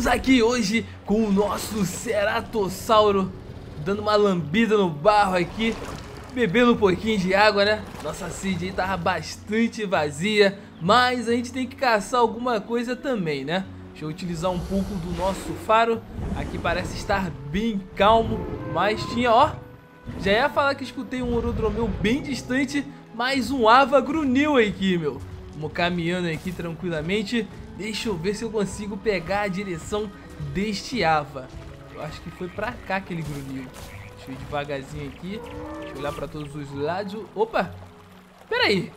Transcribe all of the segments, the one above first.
Estamos aqui hoje com o nosso ceratossauro Dando uma lambida no barro aqui Bebendo um pouquinho de água, né? Nossa sede aí tava bastante vazia Mas a gente tem que caçar alguma coisa também, né? Deixa eu utilizar um pouco do nosso faro Aqui parece estar bem calmo Mas tinha, ó Já ia falar que escutei um orodromeu bem distante Mas um ava grunhiu aqui, meu Vamos caminhando aqui tranquilamente Deixa eu ver se eu consigo pegar a direção deste Ava. Eu acho que foi pra cá que ele grunhiu. Deixa eu ir devagarzinho aqui. Deixa eu olhar pra todos os lados. Opa! Pera aí.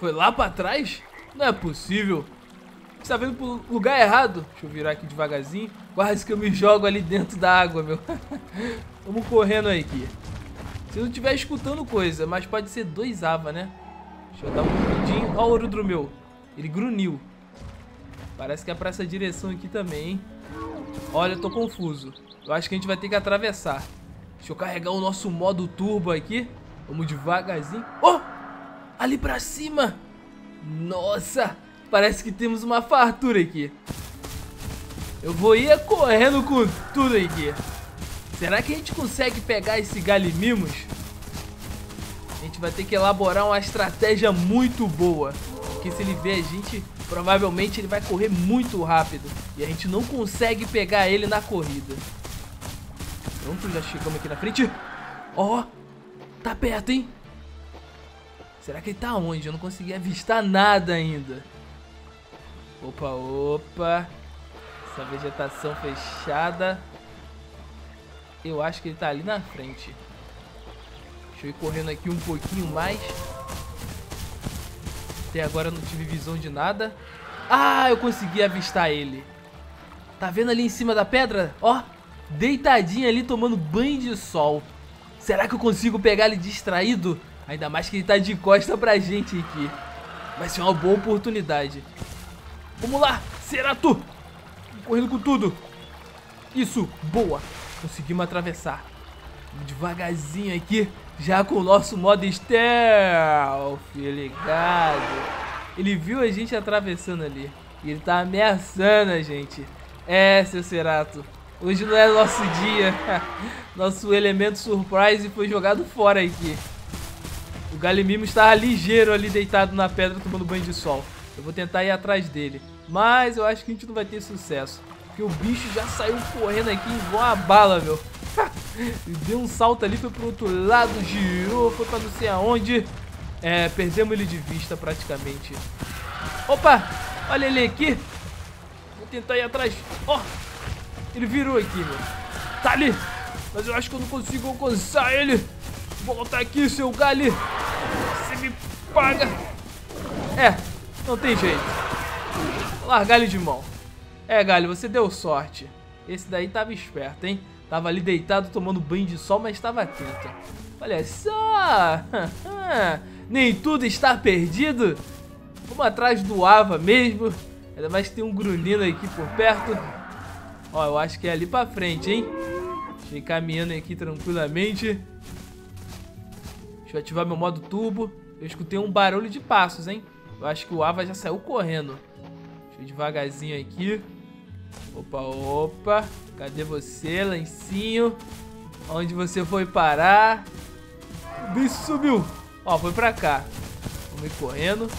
Foi lá pra trás? Não é possível. Você tá vendo pro lugar errado. Deixa eu virar aqui devagarzinho. Quase que eu me jogo ali dentro da água, meu. Vamos correndo aí aqui. Se eu não estiver escutando coisa, mas pode ser dois Ava, né? Deixa eu dar um grudinho. Ó o Orudro meu. Ele grunhiu. Parece que é pra essa direção aqui também, hein? Olha, eu tô confuso. Eu acho que a gente vai ter que atravessar. Deixa eu carregar o nosso modo turbo aqui. Vamos devagarzinho. Oh! Ali pra cima! Nossa! Parece que temos uma fartura aqui. Eu vou ir correndo com tudo aqui. Será que a gente consegue pegar esse galimimos? A gente vai ter que elaborar uma estratégia muito boa. Porque se ele ver a gente, provavelmente ele vai correr muito rápido. E a gente não consegue pegar ele na corrida. Pronto, já chegamos aqui na frente. Ó, oh, tá perto, hein? Será que ele tá onde? Eu não consegui avistar nada ainda. Opa, opa. Essa vegetação fechada. Eu acho que ele tá ali na frente. Deixa eu ir correndo aqui um pouquinho mais. Até agora não tive visão de nada. Ah, eu consegui avistar ele. Tá vendo ali em cima da pedra? Ó, deitadinho ali tomando banho de sol. Será que eu consigo pegar ele distraído? Ainda mais que ele tá de costa pra gente aqui. Vai ser uma boa oportunidade. Vamos lá, Cerato! Correndo com tudo. Isso, boa. Conseguimos atravessar. Devagarzinho aqui, já com o nosso modo stealth, ligado? Ele viu a gente atravessando ali. E ele tá ameaçando a gente. É, seu Cerato. Hoje não é nosso dia. Nosso elemento surprise foi jogado fora aqui. O Galimimo estava ligeiro ali deitado na pedra tomando banho de sol. Eu vou tentar ir atrás dele. Mas eu acho que a gente não vai ter sucesso. Porque o bicho já saiu correndo aqui igual uma bala, meu. Deu um salto ali, foi pro outro lado, girou, foi pra não sei aonde. É, perdemos ele de vista praticamente. Opa! Olha ele aqui. Vou tentar ir atrás. Ó! Oh, ele virou aqui, meu. Tá ali. Mas eu acho que eu não consigo alcançar ele. Volta aqui, seu galho. Você me paga. É, não tem jeito. Vou largar ele de mão. É, galho, você deu sorte. Esse daí tava esperto, hein? Tava ali deitado tomando banho de sol, mas estava atento. Olha só! Nem tudo está perdido. Vamos atrás do Ava mesmo. Ainda mais que tem um grunhindo aqui por perto. Ó, eu acho que é ali pra frente, hein? Deixa eu ir caminhando aqui tranquilamente. Deixa eu ativar meu modo turbo. Eu escutei um barulho de passos, hein? Eu acho que o Ava já saiu correndo. Deixa eu ir devagarzinho aqui. Opa, opa. Cadê você, Lancinho? Onde você foi parar? O bicho subiu. Ó, foi pra cá. Vamos ir correndo.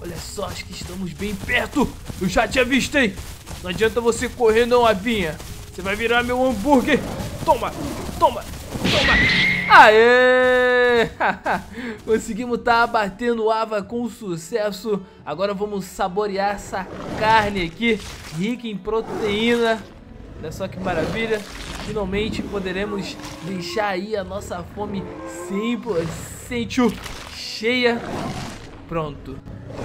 Olha só, acho que estamos bem perto. Eu já te avistei. Não adianta você correr não, Avinha. Você vai virar meu hambúrguer. Toma, toma. Aê! Conseguimos estar tá abatendo o Ava com sucesso. Agora vamos saborear essa carne aqui, rica em proteína. Olha só que maravilha. Finalmente poderemos deixar aí a nossa fome 100% cheia. Pronto.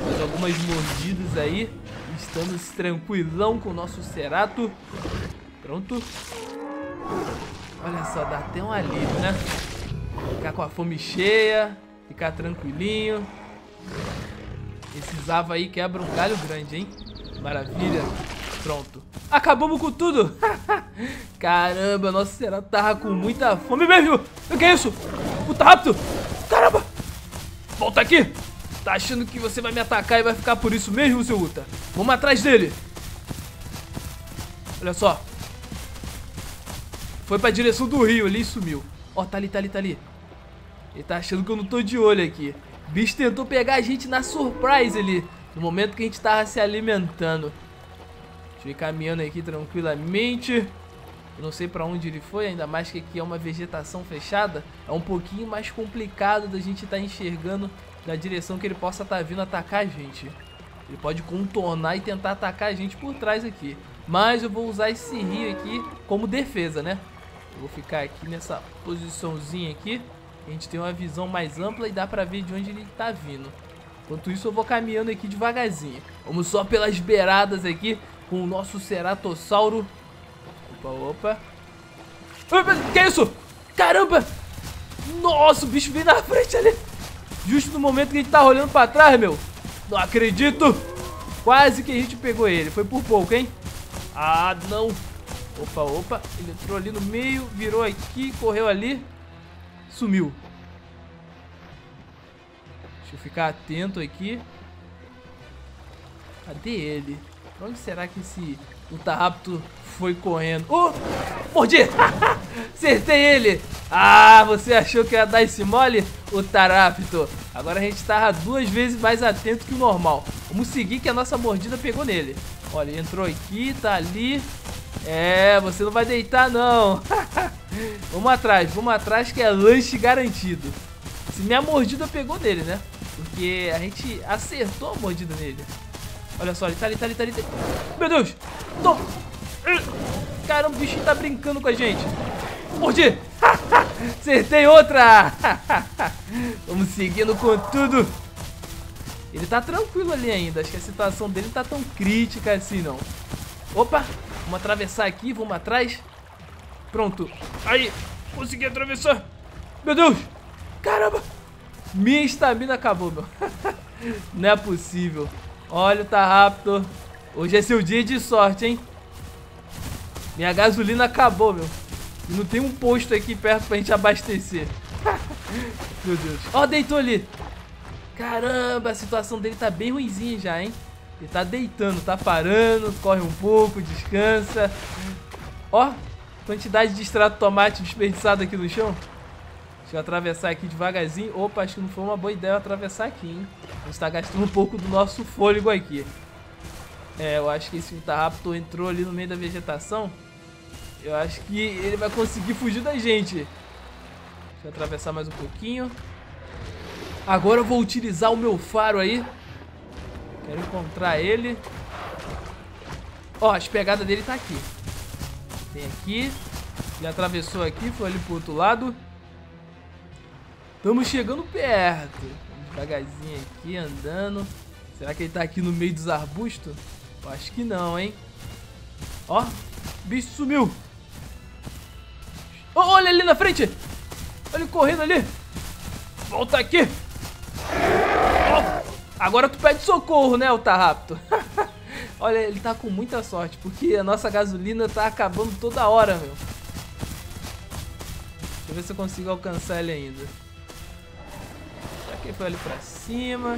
Mais algumas mordidas aí. Estamos tranquilão com o nosso Cerato. Pronto. Olha só, dá até um alívio, né? Ficar com a fome cheia. Ficar tranquilinho. Esses ava aí quebram um galho grande, hein? Maravilha. Pronto. Acabamos com tudo. Caramba, nossa será tava com muita fome mesmo. O que é isso? Puta rápido. Caramba. Volta aqui. Tá achando que você vai me atacar e vai ficar por isso mesmo, seu Uta? Vamos atrás dele. Olha só. Foi pra direção do rio ali e sumiu. Ó, tá ali, tá ali, tá ali. Ele tá achando que eu não tô de olho aqui. O bicho tentou pegar a gente na surprise ali. No momento que a gente tava se alimentando. Deixa eu ir caminhando aqui tranquilamente. Eu não sei pra onde ele foi, ainda mais que aqui é uma vegetação fechada. É um pouquinho mais complicado da gente estar tá enxergando da direção que ele possa estar tá vindo atacar a gente. Ele pode contornar e tentar atacar a gente por trás aqui. Mas eu vou usar esse rio aqui como defesa, né? Eu vou ficar aqui nessa posiçãozinha aqui. A gente tem uma visão mais ampla e dá pra ver de onde ele tá vindo. Enquanto isso eu vou caminhando aqui devagarzinho. Vamos só pelas beiradas aqui com o nosso ceratossauro. Opa, opa. Que é isso? Caramba! Nossa, o bicho veio na frente ali. Justo no momento que a gente tá olhando pra trás, meu. Não acredito. Quase que a gente pegou ele. Foi por pouco, hein? Ah, não. Opa, opa. Ele entrou ali no meio, virou aqui, correu ali. Sumiu. Deixa eu ficar atento aqui. Cadê ele? Pra onde será que esse Ultraraptor foi correndo? Oh! Mordi! Acertei ele! Ah, você achou que ia dar esse mole? Ultraraptor. Agora a gente tava duas vezes mais atento que o normal. Vamos seguir que a nossa mordida pegou nele. Olha, ele entrou aqui, tá ali. É, você não vai deitar não. vamos atrás, vamos atrás que é lanche garantido. Se minha mordida pegou nele, né? Porque a gente acertou a mordida nele. Olha só, ele tá ali, tá ali, tá ali. Tá ali. Meu Deus! Tô... Caramba, o bichinho tá brincando com a gente. Mordi! Acertei outra! Vamos seguindo com tudo. Ele tá tranquilo ali ainda. Acho que a situação dele não tá tão crítica assim, não. Opa! Vamos atravessar aqui, vamos atrás. Pronto. Aí, consegui atravessar. Meu Deus! Caramba! Minha estamina acabou, meu. Não é possível. Olha o Tarraptor. Hoje é seu dia de sorte, hein? Minha gasolina acabou, meu. E não tem um posto aqui perto pra gente abastecer. meu Deus. Ó, oh, deitou ali. Caramba, a situação dele tá bem ruimzinha já, hein? Ele tá deitando, tá parando, corre um pouco, descansa. Ó, quantidade de extrato tomate desperdiçado aqui no chão. Deixa eu atravessar aqui devagarzinho. Opa, acho que não foi uma boa ideia eu atravessar aqui, hein? A gente tá gastando um pouco do nosso fôlego aqui. É, eu acho que esse Raptor entrou ali no meio da vegetação. Eu acho que ele vai conseguir fugir da gente. Deixa eu atravessar mais um pouquinho. Agora eu vou utilizar o meu faro aí. Quero encontrar ele. Ó, as pegadas dele tá aqui. Tem aqui. Ele atravessou aqui, foi ali pro outro lado. Estamos chegando perto. Devagarzinho aqui, andando. Será que ele tá aqui no meio dos arbustos? Eu acho que não, hein? Ó, o bicho sumiu. Oh, olha ali na frente. Olha ele correndo ali. Volta aqui. Agora tu pede socorro, né, o Tarrapto? Olha, ele tá com muita sorte, porque a nossa gasolina tá acabando toda hora, meu. Deixa eu ver se eu consigo alcançar ele ainda. Será que ele foi ali pra cima?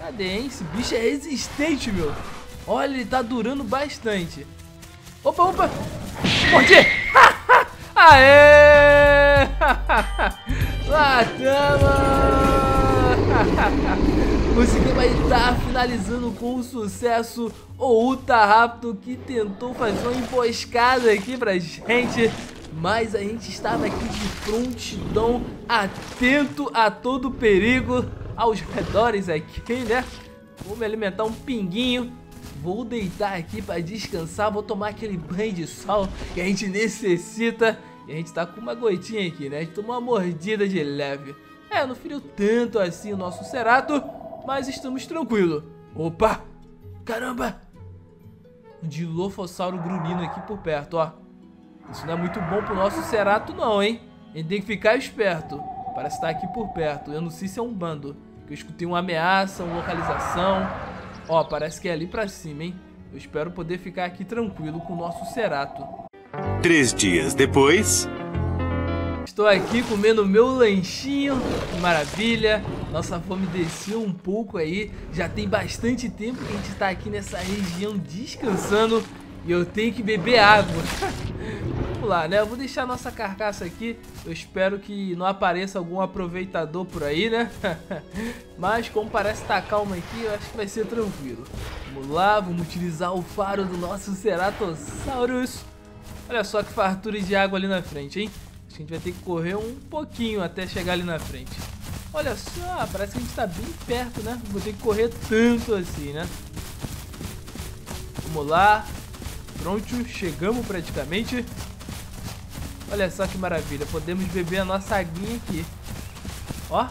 Cadê, hein? Esse bicho é resistente, meu. Olha, ele tá durando bastante. Opa, opa! Mordi! Aê! Matamos! Conseguimos aí estar tá finalizando com sucesso o Ultra Rápido que tentou fazer uma emboscada aqui pra gente. Mas a gente estava aqui de prontidão, atento a todo perigo aos redores aqui, né? Vou me alimentar um pinguinho. Vou deitar aqui para descansar, vou tomar aquele banho de sol que a gente necessita. E a gente tá com uma goitinha aqui, né? A gente tomou uma mordida de leve. É, não feriu tanto assim o nosso Cerato, mas estamos tranquilos. Opa! Caramba! Um Dilofossauro grunino aqui por perto, ó. Isso não é muito bom pro nosso Cerato não, hein? Gente tem que ficar esperto. Parece estar aqui por perto. Eu não sei se é um bando. Eu escutei uma ameaça, uma localização. Ó, parece que é ali pra cima, hein? Eu espero poder ficar aqui tranquilo com o nosso Cerato. Três dias depois... Estou aqui comendo meu lanchinho, que maravilha. Nossa fome desceu um pouco aí. Já tem bastante tempo que a gente tá aqui nessa região descansando. E eu tenho que beber água. Vamos lá, né? Eu vou deixar nossa carcaça aqui. Eu espero que não apareça algum aproveitador por aí, né? Mas como parece estar tá calmo aqui, eu acho que vai ser tranquilo. Vamos lá, vamos utilizar o faro do nosso Ceratosaurus. Olha só que fartura de água ali na frente, hein? A gente vai ter que correr um pouquinho até chegar ali na frente. Olha só, parece que a gente tá bem perto, né? Não vou ter que correr tanto assim, né? Vamos lá. Pronto, chegamos praticamente. Olha só que maravilha, podemos beber a nossa aguinha aqui. Ó.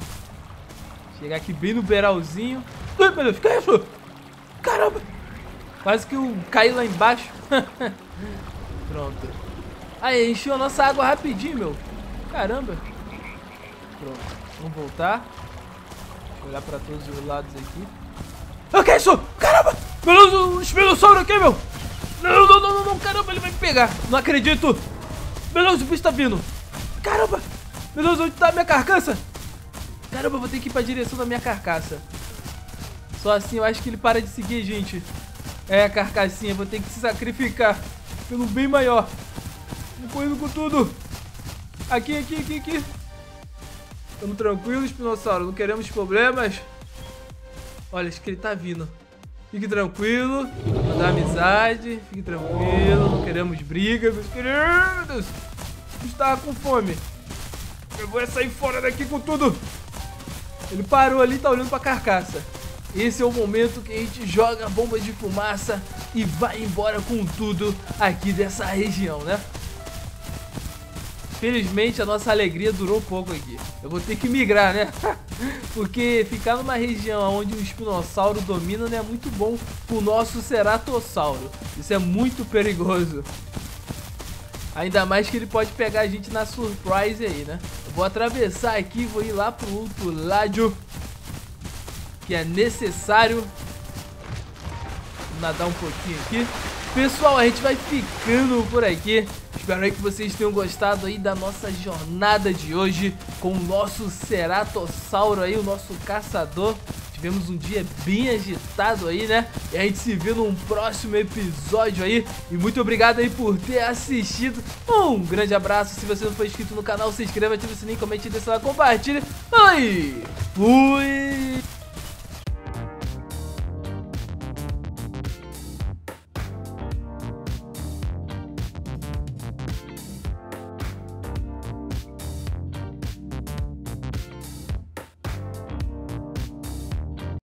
Chegar aqui bem no beiralzinho. Ai, meu Deus, que é isso? Caramba! Quase que eu caí lá embaixo. Pronto. Aí, encheu a nossa água rapidinho, meu. Caramba. Pronto. Vamos voltar. Eu olhar pra todos os lados aqui. O que é isso? Caramba! Meu Deus, o espinossauro aqui, meu! Não, não, não, não, caramba, ele vai me pegar. Não acredito. Meu Deus, o bicho tá vindo. Caramba. Meu Deus, onde tá a minha carcaça? Caramba, eu vou ter que ir pra direção da minha carcaça. Só assim eu acho que ele para de seguir, gente. É, carcassinha, vou ter que se sacrificar pelo bem maior. Vou correndo com tudo. Aqui, aqui, aqui, aqui. Tamo tranquilo, espinossauro. Não queremos problemas. Olha, acho que ele tá vindo. Fique tranquilo, mandar amizade, fique tranquilo, não queremos briga, meus queridos. Está com fome. Eu vou sair fora daqui com tudo. Ele parou ali e tá olhando pra carcaça. Esse é o momento que a gente joga bombas de fumaça e vai embora com tudo aqui dessa região, né? Felizmente a nossa alegria durou pouco aqui. Eu vou ter que migrar, né? Porque ficar numa região onde o espinossauro domina não é muito bom pro nosso ceratossauro. Isso é muito perigoso. Ainda mais que ele pode pegar a gente na surprise aí, né? Eu vou atravessar aqui, vou ir lá pro outro lado que é necessário. Vou nadar um pouquinho aqui. Pessoal, a gente vai ficando por aqui. Espero aí que vocês tenham gostado aí da nossa jornada de hoje com o nosso Ceratossauro aí, o nosso caçador. Tivemos um dia bem agitado aí, né? E a gente se vê num próximo episódio aí. E muito obrigado aí por ter assistido. Um grande abraço. Se você não for inscrito no canal, se inscreva, ative o sininho, comente, deixa lá, compartilhe. Aí, fui!